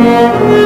Música